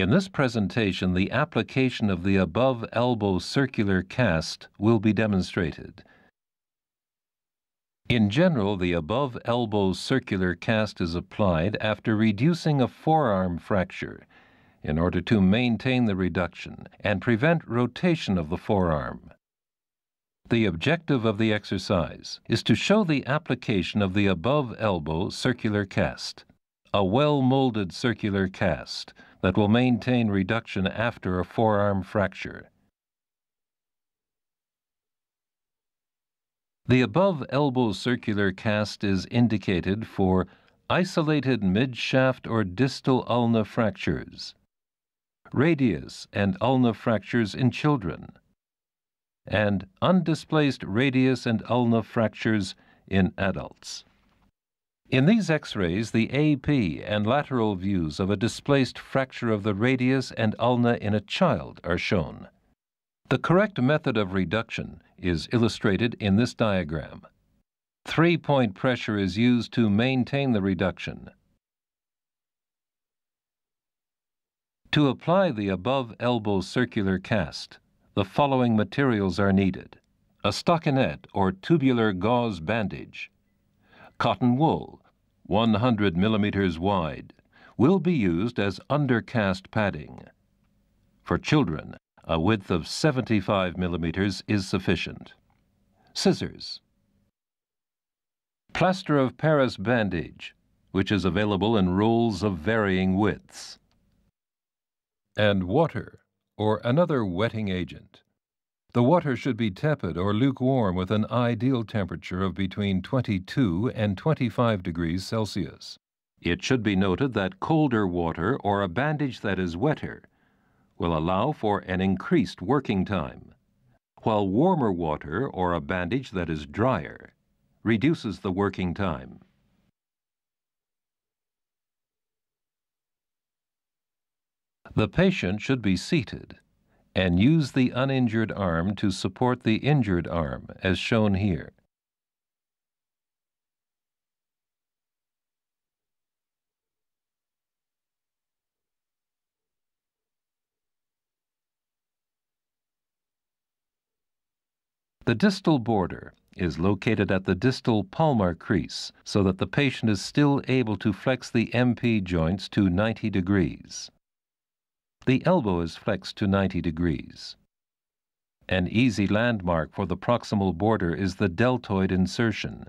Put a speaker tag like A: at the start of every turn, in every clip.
A: In this presentation, the application of the above elbow circular cast will be demonstrated. In general, the above elbow circular cast is applied after reducing a forearm fracture in order to maintain the reduction and prevent rotation of the forearm. The objective of the exercise is to show the application of the above elbow circular cast, a well-molded circular cast that will maintain reduction after a forearm fracture. The above elbow circular cast is indicated for isolated midshaft or distal ulna fractures, radius and ulna fractures in children, and undisplaced radius and ulna fractures in adults. In these x-rays, the AP and lateral views of a displaced fracture of the radius and ulna in a child are shown. The correct method of reduction is illustrated in this diagram. Three-point pressure is used to maintain the reduction. To apply the above elbow circular cast, the following materials are needed. A stockinette or tubular gauze bandage, cotton wool, 100 millimeters wide, will be used as undercast padding. For children, a width of 75 millimeters is sufficient. Scissors. Plaster of Paris bandage, which is available in rolls of varying widths. And water or another wetting agent. The water should be tepid or lukewarm with an ideal temperature of between 22 and 25 degrees Celsius. It should be noted that colder water or a bandage that is wetter will allow for an increased working time, while warmer water or a bandage that is drier reduces the working time. The patient should be seated and use the uninjured arm to support the injured arm, as shown here. The distal border is located at the distal palmar crease so that the patient is still able to flex the MP joints to 90 degrees. The elbow is flexed to 90 degrees. An easy landmark for the proximal border is the deltoid insertion.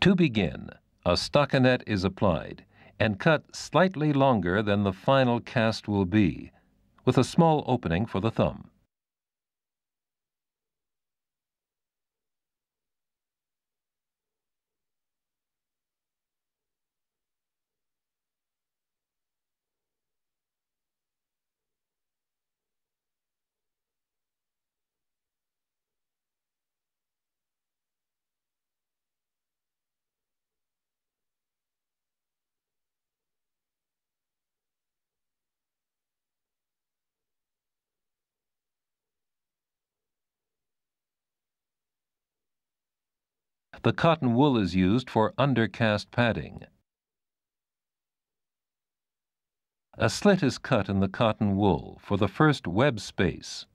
A: To begin, a stockinette is applied and cut slightly longer than the final cast will be, with a small opening for the thumb. The cotton wool is used for undercast padding. A slit is cut in the cotton wool for the first web space.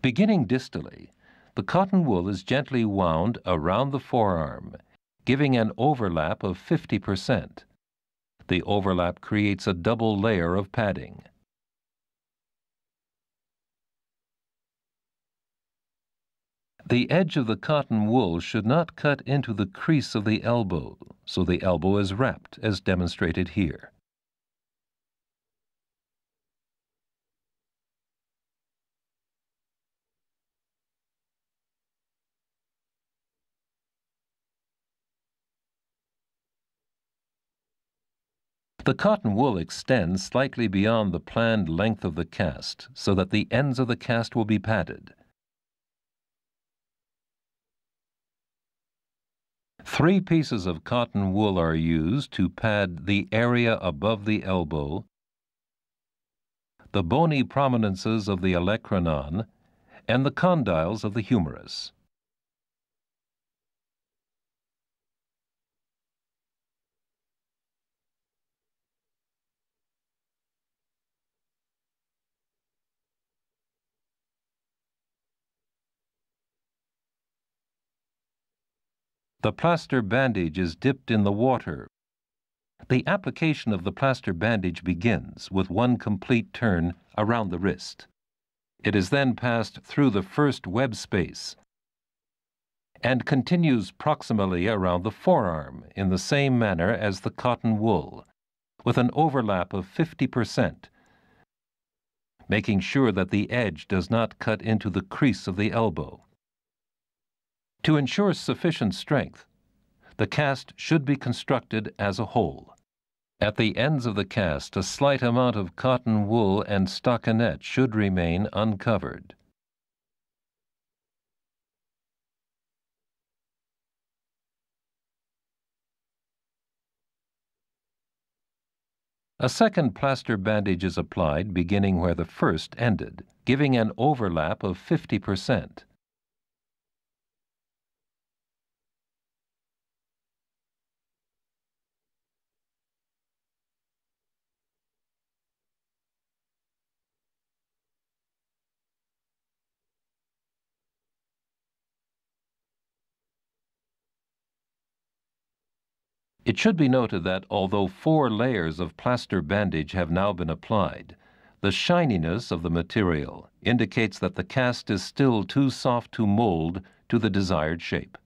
A: Beginning distally, the cotton wool is gently wound around the forearm, giving an overlap of 50%. The overlap creates a double layer of padding. The edge of the cotton wool should not cut into the crease of the elbow, so the elbow is wrapped as demonstrated here. The cotton wool extends slightly beyond the planned length of the cast so that the ends of the cast will be padded. Three pieces of cotton wool are used to pad the area above the elbow, the bony prominences of the olecranon, and the condyles of the humerus. The plaster bandage is dipped in the water. The application of the plaster bandage begins with one complete turn around the wrist. It is then passed through the first web space and continues proximally around the forearm in the same manner as the cotton wool, with an overlap of 50%, making sure that the edge does not cut into the crease of the elbow. To ensure sufficient strength, the cast should be constructed as a whole. At the ends of the cast, a slight amount of cotton wool and stockinette should remain uncovered. A second plaster bandage is applied beginning where the first ended, giving an overlap of 50%. It should be noted that although four layers of plaster bandage have now been applied, the shininess of the material indicates that the cast is still too soft to mold to the desired shape.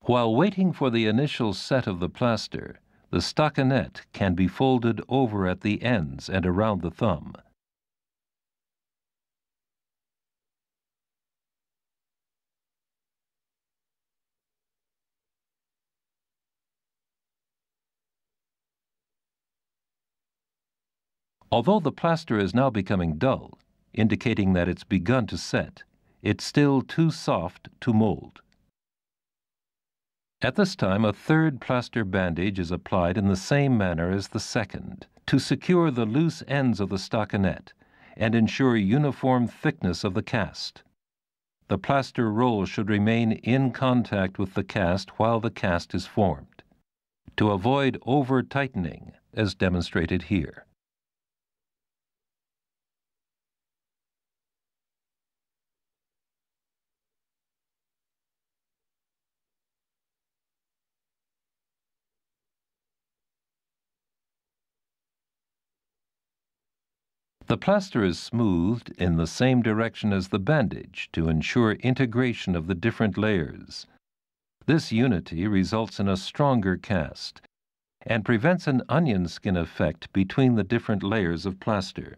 A: While waiting for the initial set of the plaster, the stockinette can be folded over at the ends and around the thumb. Although the plaster is now becoming dull, indicating that it's begun to set, it's still too soft to mold. At this time, a third plaster bandage is applied in the same manner as the second to secure the loose ends of the stockinette and ensure uniform thickness of the cast. The plaster roll should remain in contact with the cast while the cast is formed, to avoid over-tightening, as demonstrated here. The plaster is smoothed in the same direction as the bandage to ensure integration of the different layers. This unity results in a stronger cast and prevents an onion skin effect between the different layers of plaster.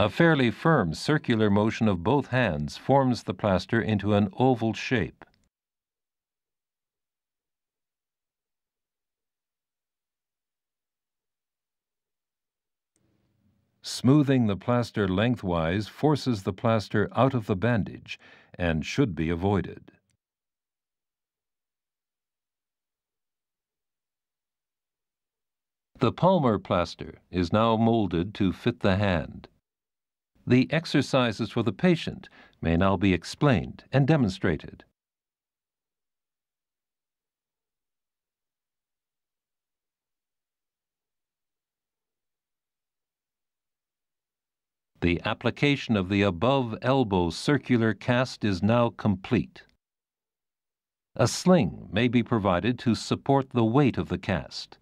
A: A fairly firm circular motion of both hands forms the plaster into an oval shape. Smoothing the plaster lengthwise forces the plaster out of the bandage and should be avoided. The palmar plaster is now molded to fit the hand. The exercises for the patient may now be explained and demonstrated. The application of the above elbow circular cast is now complete. A sling may be provided to support the weight of the cast.